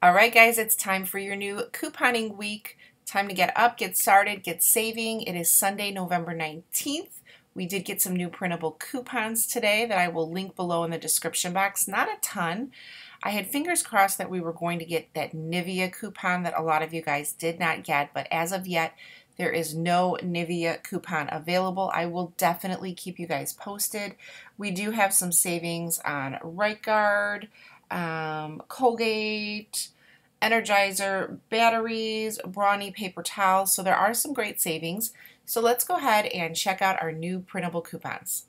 All right, guys, it's time for your new couponing week. Time to get up, get started, get saving. It is Sunday, November 19th. We did get some new printable coupons today that I will link below in the description box. Not a ton. I had fingers crossed that we were going to get that Nivea coupon that a lot of you guys did not get, but as of yet, there is no Nivea coupon available. I will definitely keep you guys posted. We do have some savings on Right Guard, um, Colgate, Energizer batteries, Brawny paper towels. So there are some great savings. So let's go ahead and check out our new printable coupons.